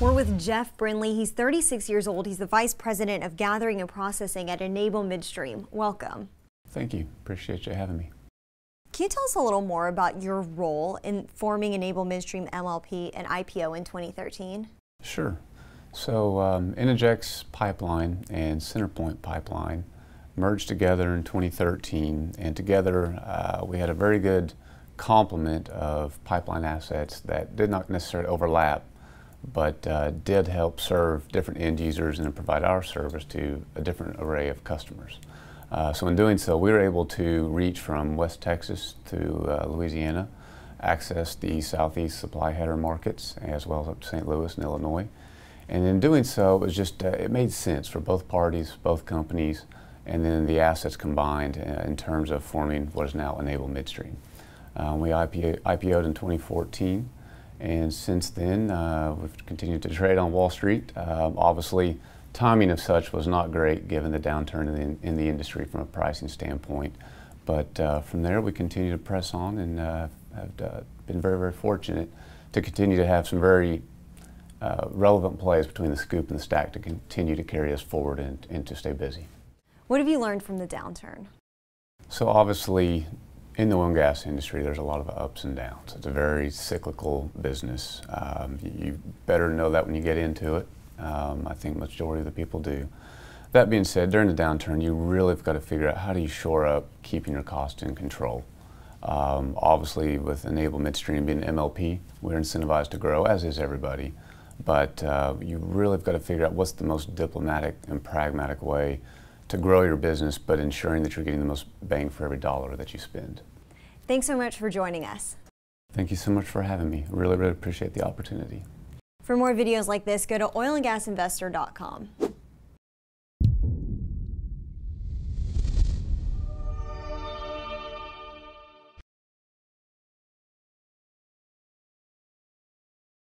We're with Jeff Brinlee. He's 36 years old. He's the Vice President of Gathering and Processing at Enable Midstream. Welcome. Thank you. Appreciate you having me. Can you tell us a little more about your role in forming Enable Midstream MLP and IPO in 2013? Sure. So um, Pipeline and CenterPoint Pipeline merged together in 2013, and together uh, we had a very good complement of pipeline assets that did not necessarily overlap, but uh, did help serve different end users and provide our service to a different array of customers. Uh, so in doing so, we were able to reach from West Texas to uh, Louisiana, access the southeast supply header markets, as well as up to St. Louis and Illinois. And in doing so, it was just, uh, it made sense for both parties, both companies, and then the assets combined uh, in terms of forming what is now Enable Midstream. Uh, we IPO, IPO'd in 2014, and since then uh, we've continued to trade on Wall Street. Um, obviously, timing of such was not great given the downturn in the, in the industry from a pricing standpoint. But uh, from there, we continue to press on and uh, have uh, been very, very fortunate to continue to have some very uh, relevant plays between the SCOOP and the STACK to continue to carry us forward and, and to stay busy. What have you learned from the downturn? So obviously, in the oil and gas industry, there's a lot of ups and downs. It's a very cyclical business. Um, you better know that when you get into it. Um, I think majority of the people do. That being said, during the downturn, you really have got to figure out how do you shore up keeping your cost in control. Um, obviously, with Enable Midstream being MLP, we're incentivized to grow, as is everybody. But uh, you really have got to figure out what's the most diplomatic and pragmatic way to grow your business, but ensuring that you're getting the most bang for every dollar that you spend. Thanks so much for joining us. Thank you so much for having me. Really, really appreciate the opportunity. For more videos like this, go to oilandgasinvestor.com.